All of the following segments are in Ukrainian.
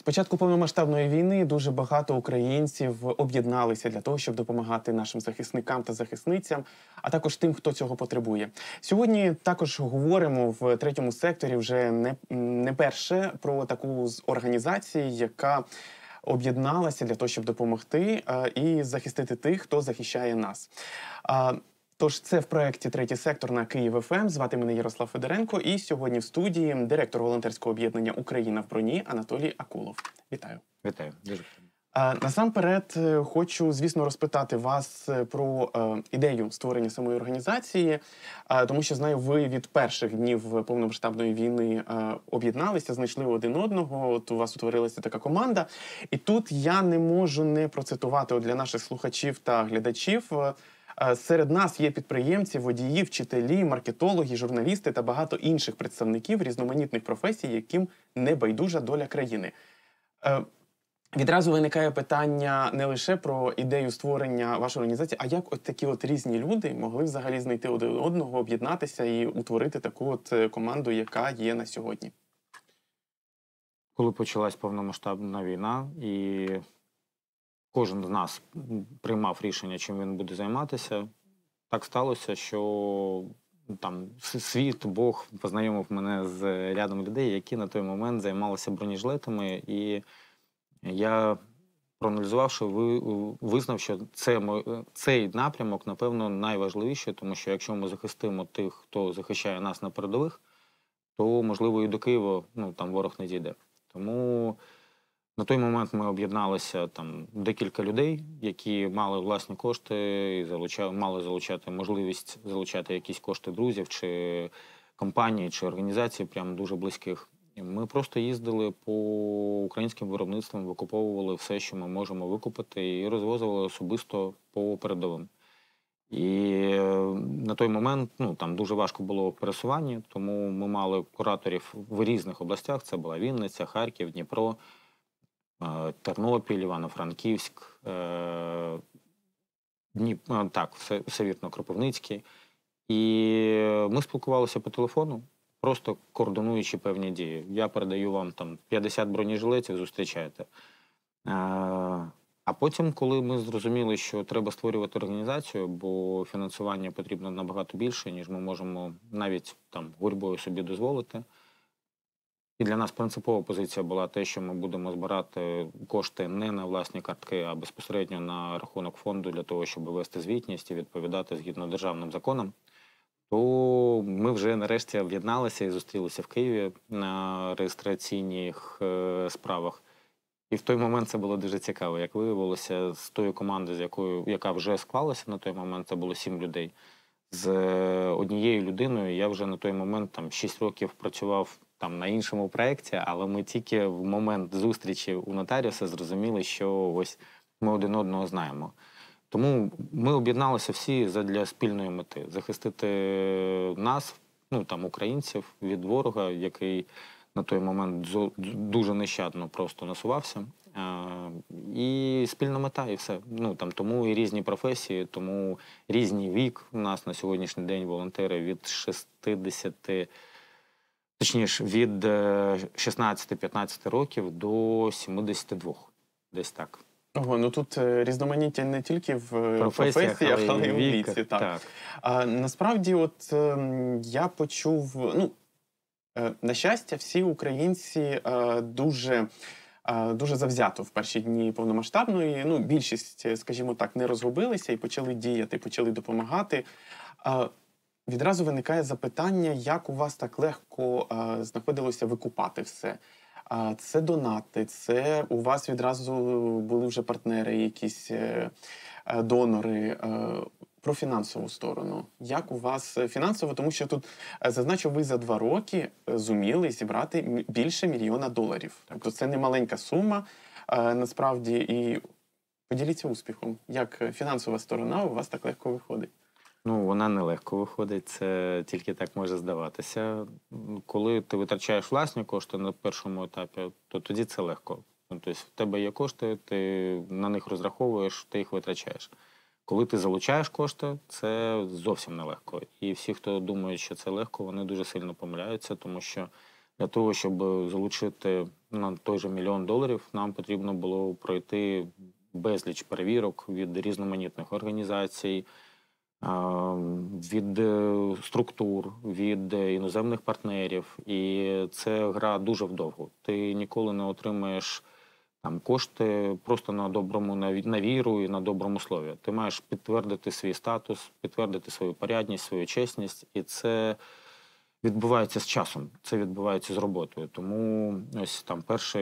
З початку повномасштабної війни дуже багато українців об'єдналися для того, щоб допомагати нашим захисникам та захисницям, а також тим, хто цього потребує. Сьогодні також говоримо в третьому секторі вже не, не перше про таку з організації, яка об'єдналася для того, щоб допомогти е, і захистити тих, хто захищає нас. Тож це в проєкті третій сектор на Київ ФМ. Звати мене Ярослав Федоренко. І сьогодні в студії директор волонтерського об'єднання Україна в броні Анатолій Акулов. Вітаю. Вітаю. Дуже А, Насамперед е, хочу, звісно, розпитати вас е, про е, ідею створення самої організації, тому що знаю, ви від перших днів повномасштабної війни об'єдналися, знайшли один одного. От у вас утворилася така команда. І тут я не можу не процитувати от для наших слухачів та глядачів. Серед нас є підприємці, водії, вчителі, маркетологи, журналісти та багато інших представників різноманітних професій, яким не байдужа доля країни. Е, Відразу виникає питання не лише про ідею створення вашої організації, а як от такі от різні люди могли взагалі знайти один одного, об'єднатися і утворити таку от е, команду, яка є на сьогодні. коли почалась повномасштабна війна, і кожен з нас приймав рішення, чим він буде займатися, так сталося, що ну, там світ, Бог познайомив мене з рядом людей, які на той момент займалися бронежилетами, і я. Проаналізувавши, визнав, що це цей напрямок, напевно, найважливіший, тому що якщо ми захистимо тих, хто захищає нас на передових, то можливо і до Києва ну там ворог не дійде. Тому на той момент ми об'єдналися там декілька людей, які мали власні кошти і залучали, мали залучати можливість залучати якісь кошти друзів чи компаній, чи організацій, прямо дуже близьких. Ми просто їздили по українським виробництвам, викуповували все, що ми можемо викупити, і розвозили особисто по передовим. І на той момент ну там дуже важко було пересування, тому ми мали кураторів в різних областях. Це була Вінниця, Харків, Дніпро, Тернопіль, Івано-Франківськ, е, Дніп... е, так, все, все вірно, Кропивницький. І ми спілкувалися по телефону, просто координуючи певні дії. Я передаю вам там 50 бронежилетів, зустрічаєте. Е, а потім, коли ми зрозуміли, що треба створювати організацію, бо фінансування потрібно набагато більше, ніж ми можемо навіть там гурьбою собі дозволити. І для нас принципова позиція була те, що ми будемо збирати кошти не на власні картки, а безпосередньо на рахунок фонду для того, щоб вести звітність і відповідати згідно державним законам. То ми вже нарешті об'єдналися і зустрілися в Києві на реєстраційних е, справах. І в той момент це було дуже цікаво. Як виявилося, з тої команди, з якою яка вже склалася на той момент, це було сім людей. З е, однією людиною я вже на той момент там 6 років працював там на іншому проєкті, але ми тільки в момент зустрічі у нотаріуса зрозуміли, що ось ми один одного знаємо. Тому ми об'єдналися всі задля спільної мети захистити нас, ну там українців, від ворога, який на той момент дуже нещадно просто насувався. Е, І спільна мета, і все. Ну там тому і різні професії, тому різний вік. У нас на сьогоднішній день волонтери від 60, точніше, від е, 16-15 років до 72. Десь так. Ого, ну тут е, різноманіття не тільки в е, Професіях, професіях, але й вік, віці. Так. так. А насправді, от ем, я почув, ну е, на щастя, всі українці е, дуже. е, Дуже завзято в перші дні повномасштабної. Ну, більшість, е, скажімо так, не розгубилися і почали діяти, почали допомагати. Відразу виникає запитання, як у вас так легко е, знаходилося викупати все. А це донати, це у вас відразу були вже партнери, якісь е, е, донори. Е, Про фінансову сторону. Як у вас фінансово? Тому що тут е, зазначу, ви за два роки е, зуміли зібрати більше мільйона доларів. Тобто це не маленька сума насправді. І поділіться успіхом. Як фінансова сторона у вас так легко виходить? Ну, вона нелегко виходить, це тільки так може здаватися. Коли ти витрачаєш власні кошти на першому етапі, то тоді це легко. Ну, тобто, в тебе є кошти, ти на них розраховуєш, ти їх витрачаєш. Коли ти залучаєш кошти, це зовсім нелегко. І всі, хто думає, що це легко, вони дуже сильно помиляються, тому що для того, щоб залучити на той же мільйон доларів, нам потрібно було пройти безліч перевірок від різноманітних організацій, від е, структур, від іноземних партнерів. І це гра дуже вдовго. Ти ніколи не отримаєш там кошти просто на доброму на віру і на доброму слові. Ти маєш підтвердити свій статус, підтвердити свою порядність, свою чесність, і це відбувається з часом. Це відбувається з роботою. Тому ось там першу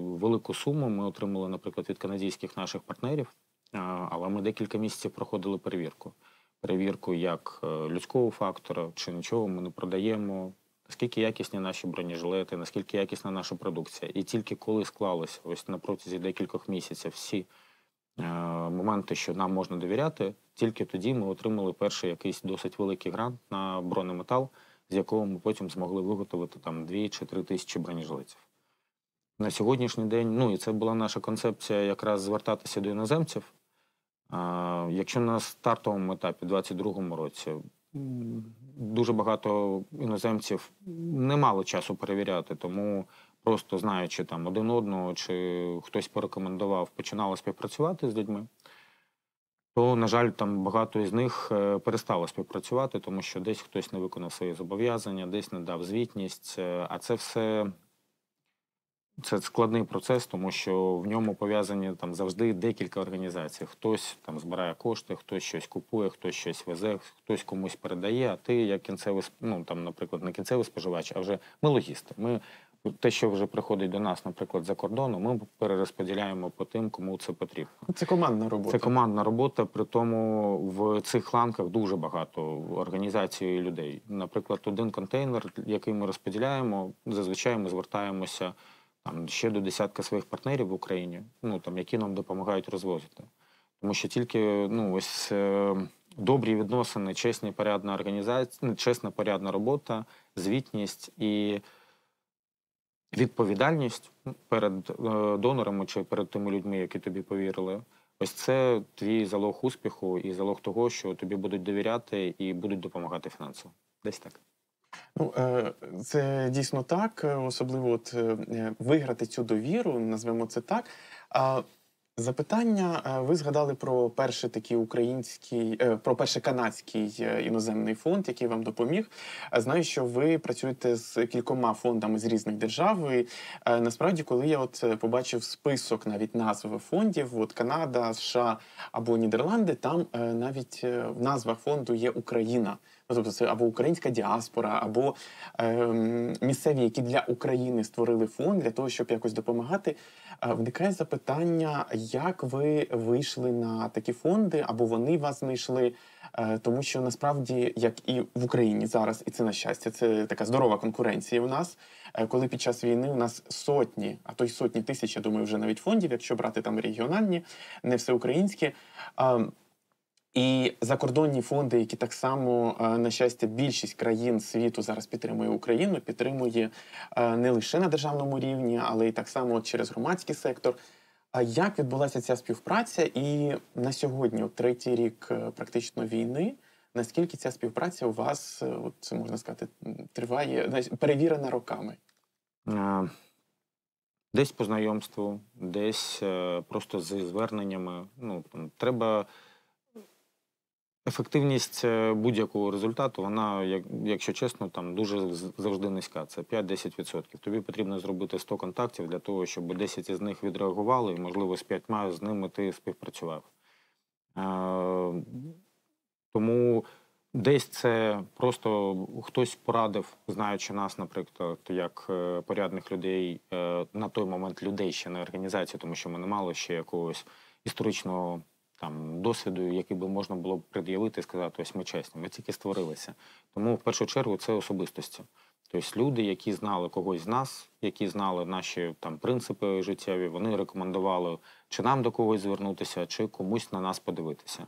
велику суму ми отримали, наприклад, від канадійських наших партнерів. Але ми декілька місяців проходили перевірку. Перевірку як е, людського фактора, чи нічого ми не продаємо, наскільки якісні наші бронежилети, наскільки якісна наша продукція. І тільки коли склалося ось на протязі декількох місяців всі е, моменти, що нам можна довіряти, тільки тоді ми отримали перший якийсь досить великий грант на бронеметал, з якого ми потім змогли виготовити там 2 чи 3 тисячі бронежилетів. На сьогоднішній день, ну і це була наша концепція якраз звертатися до іноземців. Якщо на стартовому етапі, 2022 році, дуже багато іноземців не мали часу перевіряти, тому просто знаючи там один одного, чи хтось порекомендував, починали співпрацювати з людьми, то, на жаль, там багато із них е, перестало співпрацювати, тому що десь хтось не виконав свої зобов'язання, десь не дав звітність. Е, а це все це складний процес, тому що в ньому пов'язані там завжди декілька організацій. Хтось там збирає кошти, хтось щось купує, хтось щось везе, хтось комусь передає. А ти, як кінцевий ну там, наприклад, не кінцевий споживач, а вже ми логісти. Ми те, що вже приходить до нас, наприклад, за кордону, ми перерозподіляємо по тим, кому це потрібно. Це командна робота. Це командна робота. При тому в цих ланках дуже багато організацій і людей. Наприклад, один контейнер, який ми розподіляємо, зазвичай ми звертаємося там ще до десятка своїх партнерів в Україні, ну там які нам допомагають розвозити. Тому що тільки ну ось е, добрі відносини, чесні порядна організація, чесна порядна робота, звітність і відповідальність перед е, донорами чи перед тими людьми, які тобі повірили. Ось це твій залог успіху і залог того, що тобі будуть довіряти і будуть допомагати фінансово. Десь так. Ну, е, це дійсно так, особливо от е, виграти цю довіру, назвемо це так. Запитання, е, ви згадали про перший такий український, е, про перший канадський е, іноземний фонд, який вам допоміг. Знаю, що ви працюєте з кількома фондами з різних держав. І Насправді, коли я от побачив список навіть назв фондів, от Канада, США або Нідерланди, там навіть в назвах фонду є Україна. Ну, тобто це або українська діаспора, або е, місцеві, які для України створили фонд для того, щоб якось допомагати. Виникає запитання, як ви вийшли на такі фонди, або вони вас знайшли. Е, тому що насправді, як і в Україні зараз, і це на щастя, це така здорова конкуренція. У нас е, коли під час війни у нас сотні, а то й сотні тисяч, я думаю, вже навіть фондів, якщо брати там регіональні, не всеукраїнські. І закордонні фонди, які так само, е, на щастя, більшість країн світу зараз підтримує Україну, підтримує е, не лише на державному рівні, але й так само через громадський сектор. А як відбулася ця співпраця? І на сьогодні, от третій рік е, практично війни, наскільки ця співпраця у вас, от це можна сказати, триває перевірена роками? Десь по знайомству, десь просто з зверненнями. Ну треба. Ефективність е, будь-якого результату, вона, якщо чесно, там дуже завжди низька. Це 5-10%. Тобі потрібно зробити 100 контактів для того, щоб 10 із них відреагували, і, можливо, з 5 з ними ти співпрацював. Е, тому десь це просто хтось порадив, знаючи нас, наприклад, як е, порядних людей, на той момент людей ще не організації, тому що ми не мали ще якогось історичного там досвіду, який би можна було б пред'явити і сказати, ось ми чесні, ми тільки створилися. Тому в першу чергу це особистості. Тобто люди, які знали когось з нас, які знали наші там принципи життєві, вони рекомендували чи нам до когось звернутися, чи комусь на нас подивитися.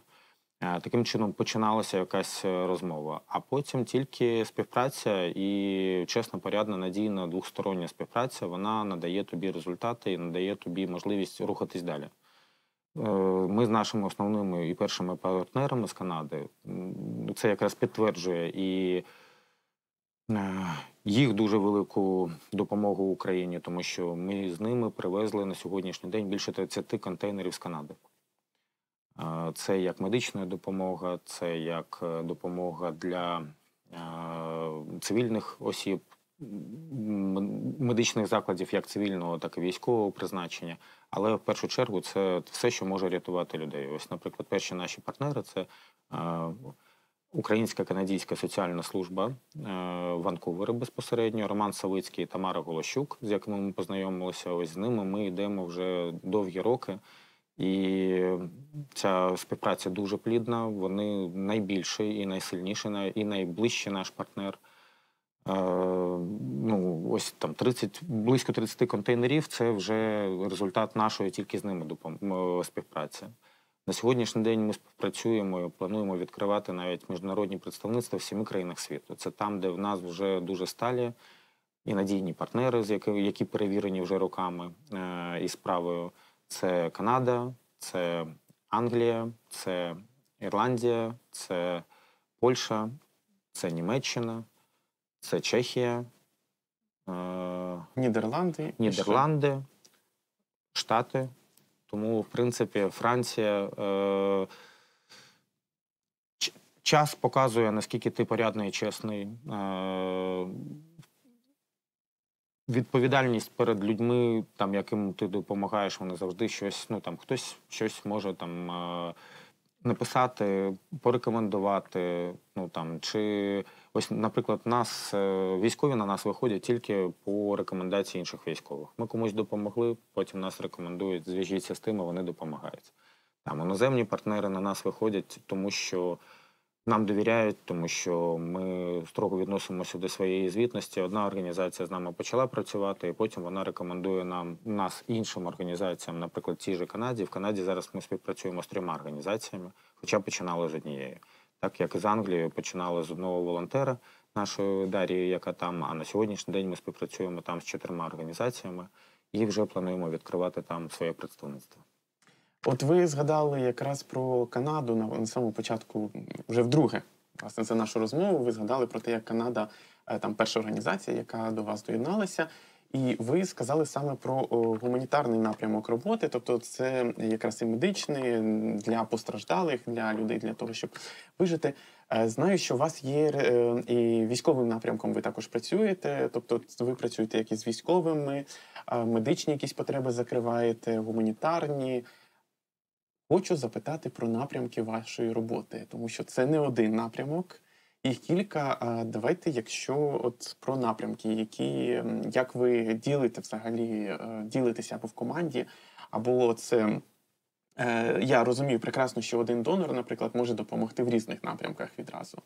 Е, таким чином починалася якась е, розмова. А потім тільки співпраця і чесна, порядна, надійна двостороння співпраця вона надає тобі результати і надає тобі можливість рухатись далі. Е, ми з нашими основними і першими партнерами з Канади це якраз підтверджує і е, їх дуже велику допомогу Україні, тому що ми з ними привезли на сьогоднішній день більше 30 контейнерів з Канади. Е, Це як медична допомога, це як допомога для цивільних осіб, медичних закладів як цивільного, так і військового призначення. Але в першу чергу це все, що може рятувати людей. Ось, наприклад, перші наші партнери це е, Українська канадська соціальна служба е, Ванкувера безпосередньо, Роман Савицький і Тамара Голощук, з якими ми познайомилися. Ось з ними ми йдемо вже довгі роки. І ця співпраця дуже плідна. Вони найбільший і найсильніший, і найближчий наш партнер. Е, ну, ось там 30, близько 30 контейнерів це вже результат нашої тільки з ними е, співпраці. На сьогоднішній день ми співпрацюємо і плануємо відкривати навіть міжнародні представництва в семи країнах світу. Це там, де в нас вже дуже сталі і надійні партнери, які перевірені вже роками е, і справою. Це Канада, це Англія, це Ірландія, це Польща, це Німеччина, це Чехія, е, Нідерланди. Нідерланди, Штати. Тому, в принципі, Франція. Е, час показує, наскільки ти порядний і чесний. Е, відповідальність перед людьми, там, яким ти допомагаєш, вони завжди щось, ну там хтось щось може там. Е, Написати, порекомендувати, ну там чи ось, наприклад, нас е, військові на нас виходять тільки по рекомендації інших військових. Ми комусь допомогли, потім нас рекомендують, зв'яжіться з тим, а вони допомагають. Там іноземні партнери на нас виходять, тому що нам довіряють, тому що ми строго відносимося до своєї звітності. Одна організація з нами почала працювати, і потім вона рекомендує нам нас іншим організаціям, наприклад, тій же Канаді. В Канаді зараз ми співпрацюємо з трьома організаціями, хоча починали з однією. Так як з Англією починали з одного волонтера нашої Дарії, яка там. А на сьогоднішній день ми співпрацюємо там з чотирма організаціями і вже плануємо відкривати там своє представництво. От ви згадали якраз про Канаду на, на самому початку, вже вдруге. Власне, за нашу розмову. Ви згадали про те, як Канада е, там перша організація, яка до вас доєдналася. І ви сказали саме про гуманітарний напрямок роботи, тобто це якраз і медичний для постраждалих, для людей, для того, щоб вижити. Е, Знаю, що у вас є е, і військовим напрямком ви також працюєте, тобто ви працюєте як із військовими, медичні якісь потреби закриваєте, гуманітарні. Хочу запитати про напрямки вашої роботи, тому що це не один напрямок, їх кілька. Давайте, якщо от про напрямки, які як ви ділите взагалі, е, ділитеся або в команді, або це. Е, я розумію прекрасно, що один донор, наприклад, може допомогти в різних напрямках відразу.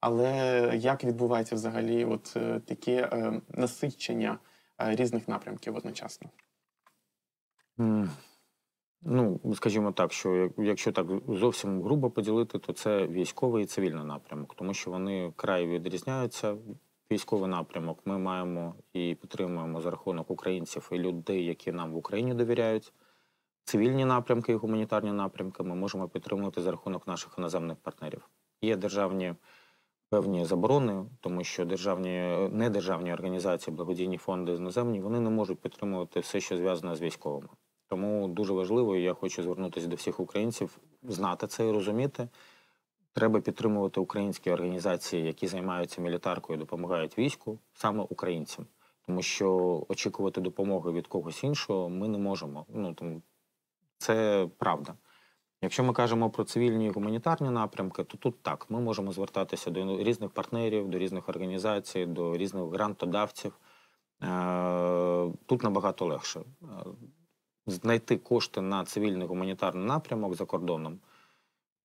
Але як відбувається взагалі от е, таке насичення різних напрямків одночасно? Ну, скажімо так, що якщо так зовсім грубо поділити, то це військовий і цивільний напрямок, тому що вони край відрізняються. Військовий напрямок ми маємо і підтримуємо за рахунок українців і людей, які нам в Україні довіряють. Цивільні напрямки і гуманітарні напрямки ми можемо підтримувати за рахунок наших іноземних партнерів. Є державні певні заборони, тому що державні недержавні організації, благодійні фонди іноземні, вони не можуть підтримувати все, що зв'язане з військовими. Тому дуже важливо, і я хочу звернутися до всіх українців, знати це і розуміти. Треба підтримувати українські організації, які займаються мілітаркою, допомагають війську, саме українцям. Тому що очікувати допомоги від когось іншого ми не можемо. Ну тому це правда. Якщо ми кажемо про цивільні і гуманітарні напрямки, то тут так ми можемо звертатися до різних партнерів, до різних організацій, до різних грантодавців. Е, Тут набагато легше. Знайти кошти на цивільний гуманітарний напрямок за кордоном.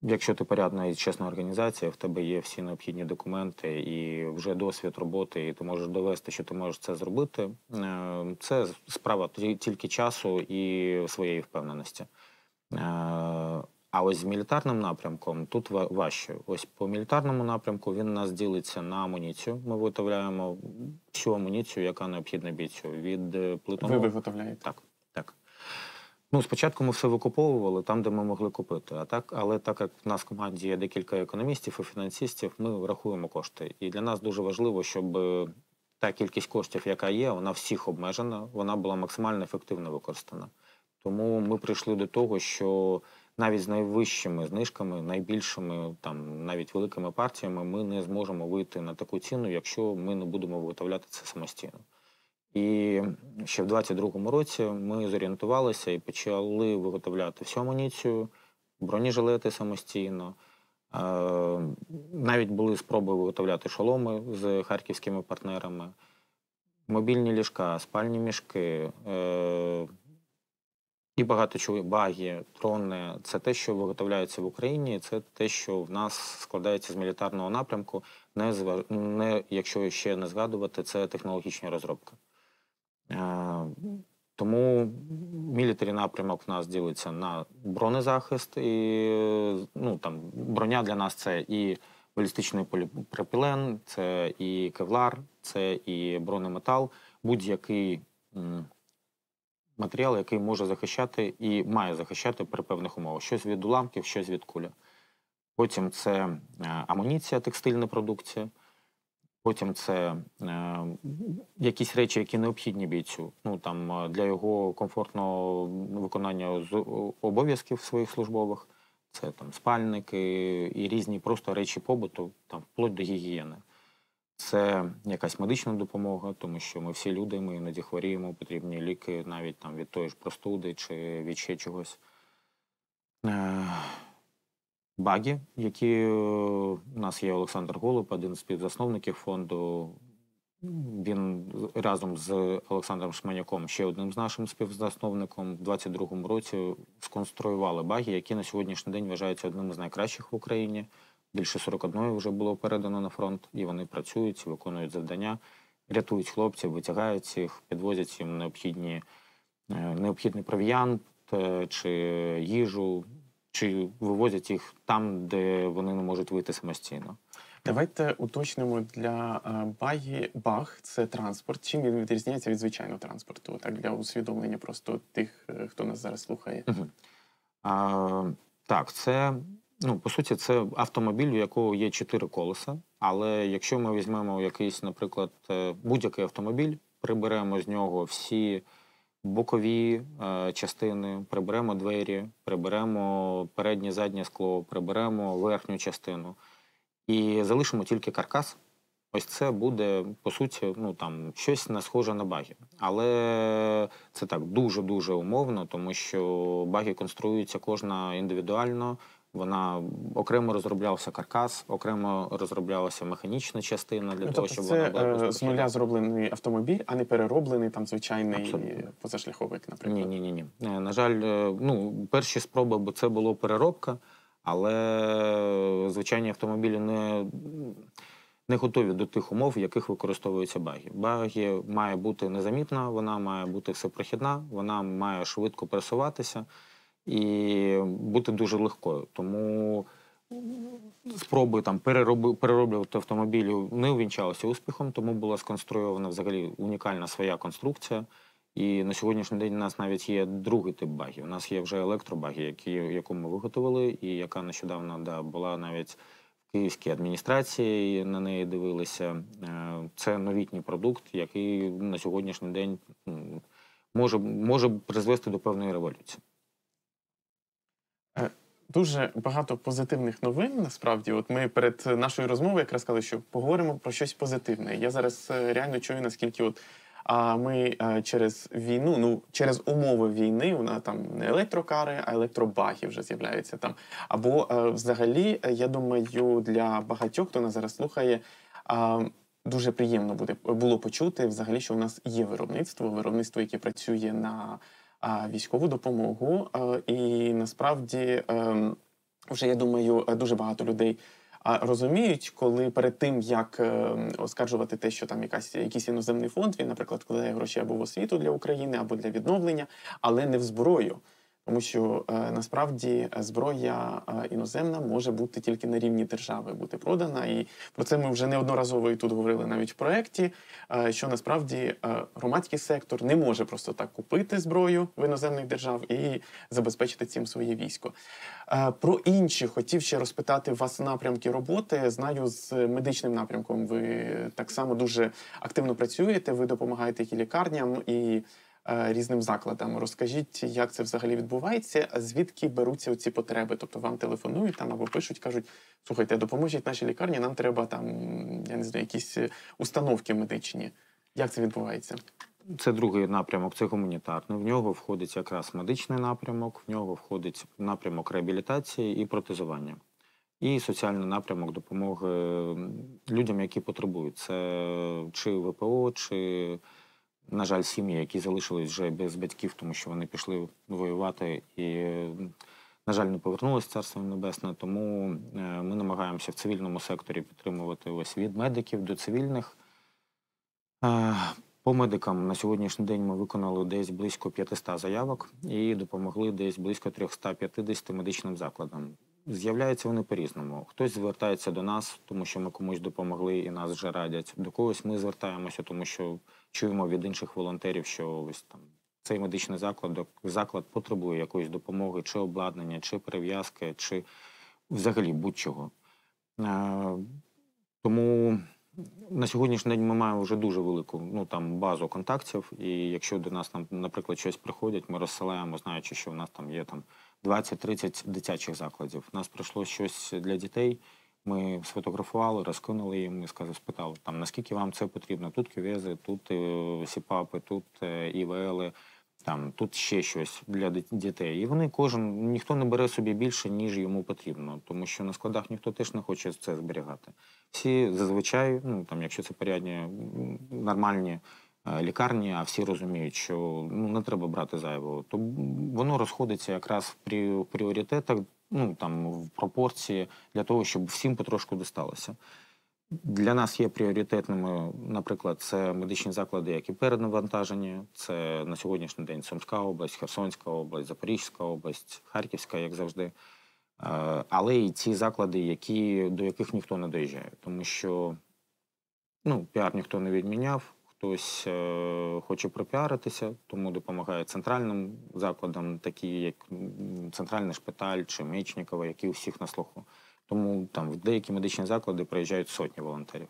Якщо ти порядна і чесна організація, в тебе є всі необхідні документи і вже досвід роботи, і ти можеш довести, що ти можеш це зробити. Е, Це справа тільки часу і своєї впевненості. Е, А ось з мілітарним напрямком тут ва- важче. Ось по мілітарному напрямку він у нас ділиться на амуніцію. Ми виготовляємо всю амуніцію, яка необхідна бійцю. Від е, Ви виготовляєте? так. Ну, спочатку ми все викуповували там, де ми могли купити. А так, але так як в нас в команді є декілька економістів і фінансистів, ми рахуємо кошти. І для нас дуже важливо, щоб е, та кількість коштів, яка є, вона всіх обмежена, вона була максимально ефективно використана. Тому ми прийшли до того, що навіть з найвищими знижками, найбільшими, там навіть великими партіями, ми не зможемо вийти на таку ціну, якщо ми не будемо виготовляти це самостійно. І ще в 22-му році ми зорієнтувалися і почали виготовляти всю амуніцію, бронежилети самостійно. Е, Навіть були спроби виготовляти шоломи з харківськими партнерами, мобільні ліжка, спальні мішки е, і багато чого баги, трони. Це те, що виготовляється в Україні, це те, що в нас складається з мілітарного напрямку, не якщо ще не згадувати, це технологічні розробки. Е, Тому мілітарі напрямок в нас ділиться на бронезахист, і ну, там, броня для нас це і балістичний поліпропілен, це і кевлар, це і бронеметал, будь-який матеріал, який може захищати і має захищати при певних умовах. Щось від уламків, щось від кулі. Потім це е, амуніція, текстильна продукція. Потім це е, якісь речі, які необхідні бійцю. Ну там е, для його комфортного виконання обов'язків своїх службових. Це там спальники і різні просто речі побуту, там вплоть до гігієни. Це якась медична допомога, тому що ми всі люди, ми іноді хворіємо, потрібні ліки навіть там від тої ж простуди чи від ще чогось. Е, баги, які е, у нас є Олександр Голуб, один з співзасновників фонду. Він разом з Олександром Шманяком, ще одним з нашим співзасновником, в 22-му році сконструювали баги, які на сьогоднішній день вважаються одним з найкращих в Україні. Більше 41 вже було передано на фронт, і вони працюють, виконують завдання, рятують хлопців, витягають їх, підвозять їм необхідні, е, необхідний провіант е, чи їжу, чи вивозять їх там, де вони не можуть вийти самостійно. Давайте уточнимо для е, багі баг це транспорт. Чим він відрізняється від звичайного транспорту? Так для усвідомлення просто тих, е, хто нас зараз слухає. Мгм. А, так, це ну по суті, це автомобіль, у якого є чотири колеса. Але якщо ми візьмемо якийсь, наприклад, е, будь-який автомобіль, приберемо з нього всі бокові е, частини, приберемо двері, приберемо переднє заднє скло, приберемо верхню частину і залишимо тільки каркас. Ось це буде по суті, ну там щось не схоже на баги. Але це так дуже дуже умовно, тому що баги конструюються кожна індивідуально. Вона окремо розроблявся каркас, окремо розроблялася механічна частина для Ну, того, тобто щоб це вона була е, з нуля зроблений автомобіль, а не перероблений там звичайний Абсолютно. позашляховик, наприклад. Ні, ні, ні, ні. Е, На жаль, е, ну перші спроби, бо це було переробка, але звичайні автомобілі не, не готові до тих умов, в яких використовуються баги. Баги має бути незамітна, вона має бути всепрохідна, вона має швидко пересуватися і бути дуже легкою. Тому спроби там перероби, перероблювати автомобілі не увінчалися успіхом, тому була сконструйована взагалі унікальна своя конструкція. І на сьогоднішній день у нас навіть є другий тип багів. У нас є вже електробаги, які, яку ми виготовили, і яка нещодавно да, була навіть в київській адміністрації, на неї дивилися. Е, Це новітній продукт, який на сьогоднішній день може, може призвести до певної революції. Дуже багато позитивних новин. Насправді, от ми перед нашою розмовою якраз сказали, що поговоримо про щось позитивне. Я зараз е, реально чую, наскільки от а ми е, через війну, ну через умови війни, вона там не електрокари, а електробаги вже з'являються там. Або е, взагалі, я думаю, для багатьох, хто нас зараз слухає. Дуже приємно буде було почути взагалі, що у нас є виробництво, виробництво, яке працює на військову допомогу. І насправді ем, вже я думаю, дуже багато людей розуміють, коли перед тим як ем, оскаржувати те, що там якась якийсь іноземний фонд, він, наприклад, кладає гроші або в освіту для України, або для відновлення, але не в зброю. Тому що е, насправді е, зброя е, іноземна може бути тільки на рівні держави бути продана, і про це ми вже неодноразово і тут говорили навіть в проєкті, що насправді громадський сектор не може просто так купити зброю в іноземних держав і забезпечити цим своє військо. Про інші хотів ще розпитати вас напрямки роботи. Знаю, з медичним напрямком ви так само дуже активно працюєте. Ви допомагаєте і лікарням і різним закладам. Розкажіть, як це взагалі відбувається, звідки беруться ці потреби? Тобто вам телефонують там або пишуть, кажуть: слухайте, допоможіть нашій лікарні, нам треба там, я не знаю, якісь е, установки медичні. Як це відбувається? Це другий напрямок, це гуманітарний. В нього входить якраз медичний напрямок, в нього входить напрямок реабілітації і протезування. І соціальний напрямок допомоги людям, які потребують. Це чи ВПО, чи, на жаль, сім'ї, які залишились вже без батьків, тому що вони пішли воювати і, на жаль, не повернулися царство небесне. Тому е, ми намагаємося в цивільному секторі підтримувати ось від медиків до цивільних. Е, По медикам на сьогоднішній день ми виконали десь близько 500 заявок і допомогли десь близько 350 медичним закладам. З'являються вони по-різному. Хтось звертається до нас, тому що ми комусь допомогли і нас вже радять. До когось ми звертаємося, тому що чуємо від інших волонтерів, що ось там цей медичний заклад заклад потребує якоїсь допомоги, чи обладнання, чи перев'язки, чи взагалі будь-чого. Е, Тому на сьогоднішній день ми маємо вже дуже велику ну там базу контактів. І якщо до нас наприклад, щось приходять, ми розсилаємо, знаючи, що в нас там є там 20-30 дитячих закладів. Нас прийшло щось для дітей. Ми сфотографували, розкинули їм і сказали, спитали, там наскільки вам це потрібно. Тут кювези, тут е, сіпапи, тут е, ІВЛи, там тут ще щось для дітей. І вони кожен ніхто не бере собі більше, ніж йому потрібно, тому що на складах ніхто теж не хоче це зберігати. Всі зазвичай, ну там, якщо це порядні нормальні лікарні, а всі розуміють, що ну не треба брати зайвого, то воно розходиться якраз в пріоритетах, ну там в пропорції для того, щоб всім потрошку досталося. Для нас є пріоритетними, наприклад, це медичні заклади, які перенавантажені. Це на сьогоднішній день Сумська область, Херсонська область, Запорізька область, Харківська, як завжди. Е, Але і ті заклади, які, до яких ніхто не доїжджає, тому що ну, піар ніхто не відміняв, хтось е, хоче пропіаритися, тому допомагає центральним закладам, такі як центральний шпиталь чи Мечникова, які у всіх на слуху. Тому там в деякі медичні заклади приїжджають сотні волонтерів.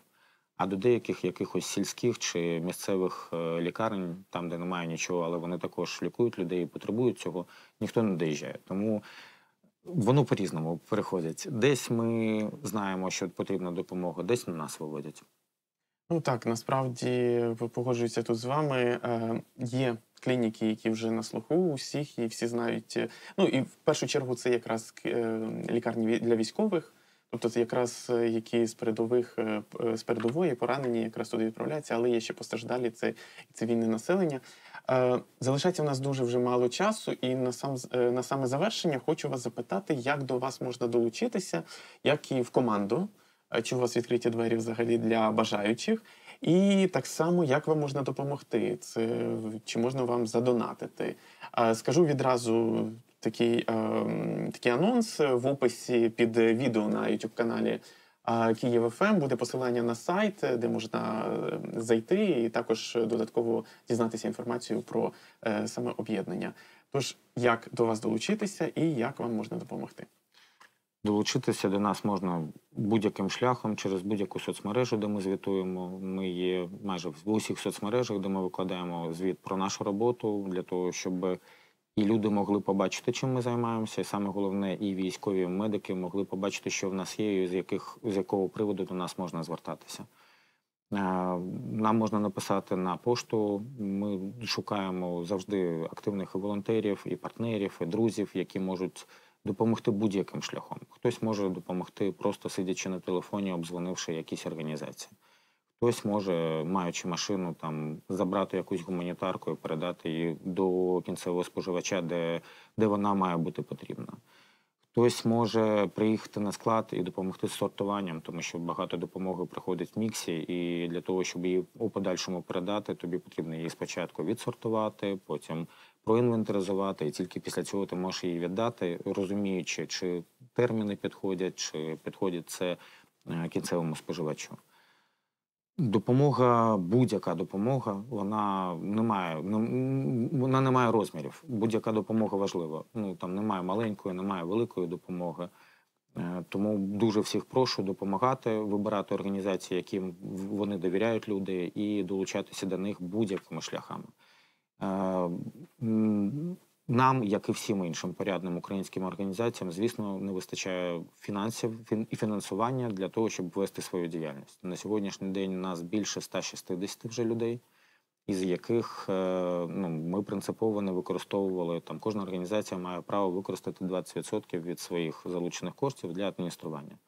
А до деяких якихось сільських чи місцевих е, лікарень, там, де немає нічого, але вони також лікують людей і потребують цього, ніхто не доїжджає. Тому воно по-різному переходить. Десь ми знаємо, що потрібна допомога, десь на нас виводять. Ну так, насправді погоджуюся тут з вами. Е, є клініки, які вже на слуху у всіх, і всі знають. е, Ну і в першу чергу це якраз е, лікарні для військових. Тобто це якраз які з передових з передової поранені якраз туди відправляються, але є ще постраждалі, це цивільне населення. Залишається в нас дуже вже мало часу, і на сам на саме завершення хочу вас запитати, як до вас можна долучитися, як і в команду. Чи у вас відкриті двері взагалі для бажаючих? І так само, як вам можна допомогти? Це чи можна вам задонатити? Скажу відразу такий, такий анонс в описі під відео на youtube каналі Київ ФМ буде посилання на сайт, де можна е, зайти і також додатково дізнатися інформацію про е, саме об'єднання. Тож, як до вас долучитися і як вам можна допомогти? Долучитися до нас можна будь-яким шляхом через будь-яку соцмережу, де ми звітуємо. Ми є майже в усіх соцмережах, де ми викладаємо звіт про нашу роботу для того, щоб і люди могли побачити, чим ми займаємося, і саме головне, і військові медики могли побачити, що в нас є, і з яких з якого приводу до нас можна звертатися. Е, Нам можна написати на пошту. Ми шукаємо завжди активних і волонтерів, і партнерів, і друзів, які можуть допомогти будь-яким шляхом. Хтось може допомогти, просто сидячи на телефоні, обдзвонивши якісь організації. Хтось може, маючи машину, там забрати якусь гуманітарку і передати її до кінцевого споживача, де, де вона має бути потрібна. Хтось може приїхати на склад і допомогти з сортуванням, тому що багато допомоги приходить в міксі, і для того, щоб її у подальшому передати, тобі потрібно її спочатку відсортувати, потім проінвентаризувати, і тільки після цього ти можеш її віддати, розуміючи, чи терміни підходять, чи підходить це е, кінцевому споживачу. Допомога, будь-яка допомога, вона не має, вона не має розмірів. Будь-яка допомога важлива. Ну там немає маленької, немає великої допомоги. Е, Тому дуже всіх прошу допомагати, вибирати організації, яким вони довіряють люди, і долучатися до них будь-якими шляхами. Е, Нам, як і всім іншим порядним українським організаціям, звісно, не вистачає фінансів і фінансування для того, щоб вести свою діяльність. На сьогоднішній день у нас більше 160 вже людей, із яких е, ну, ми принципово не використовували там. Кожна організація має право використати 20% від своїх залучених коштів для адміністрування.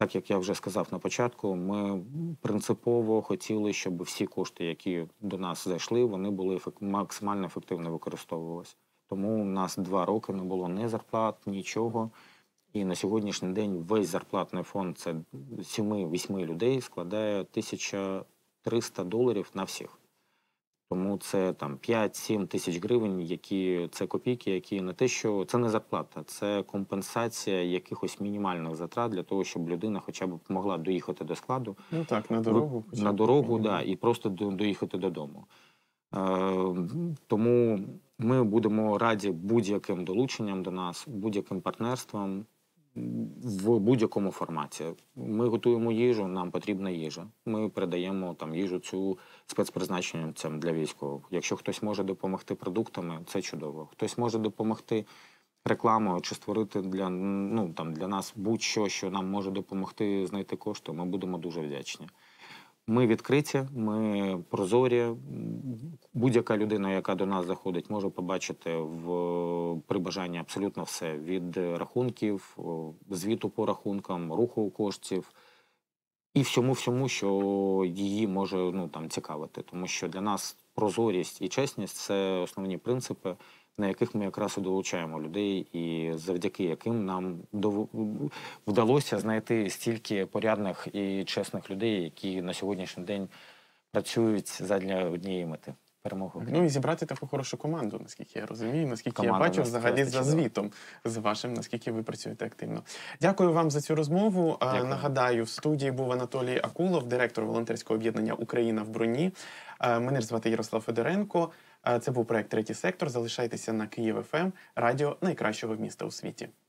Так як я вже сказав на початку, ми принципово хотіли, щоб всі кошти, які до нас зайшли, вони були максимально ефективно використовувалися. Тому у нас два роки не було ні зарплат, нічого. І на сьогоднішній день весь зарплатний фонд це 7-8 людей складає 1300 доларів на всіх. Тому це там 5-7 тисяч гривень, які це копійки, які не те, що це не зарплата, це компенсація якихось мінімальних затрат для того, щоб людина хоча б могла доїхати до складу, Ну так, на дорогу. на б. дорогу, да, і просто до- доїхати додому. Е, тому ми будемо раді будь-яким долученням до нас, будь-яким партнерством в будь-якому форматі. Ми готуємо їжу, нам потрібна їжа. Ми передаємо там їжу цю спецпризначенцям для військових. Якщо хтось може допомогти продуктами, це чудово. Хтось може допомогти рекламою чи створити для, ну, там, для нас будь-що, що нам може допомогти знайти кошти, ми будемо дуже вдячні. Ми відкриті, ми прозорі. Будь-яка людина, яка до нас заходить, може побачити в при бажанні абсолютно все від рахунків, звіту по рахункам, руху коштів і всьому, всьому, що її може ну там цікавити. Тому що для нас прозорість і чесність це основні принципи, на яких ми якраз і долучаємо людей, і завдяки яким нам вдалося знайти стільки порядних і чесних людей, які на сьогоднішній день працюють задля однієї мети перемоги. України. Ну і зібрати таку хорошу команду, наскільки я розумію, наскільки Команда я бачу взагалі за звітом з вашим, наскільки ви працюєте активно. Дякую вам за цю розмову. Дякую. Нагадаю, в студії був Анатолій Акулов, директор волонтерського об'єднання Україна в броні. Мене ж звати Ярослав Федоренко. Це був проект Третій сектор. Залишайтеся на Київ ФМ, радіо найкращого міста у світі.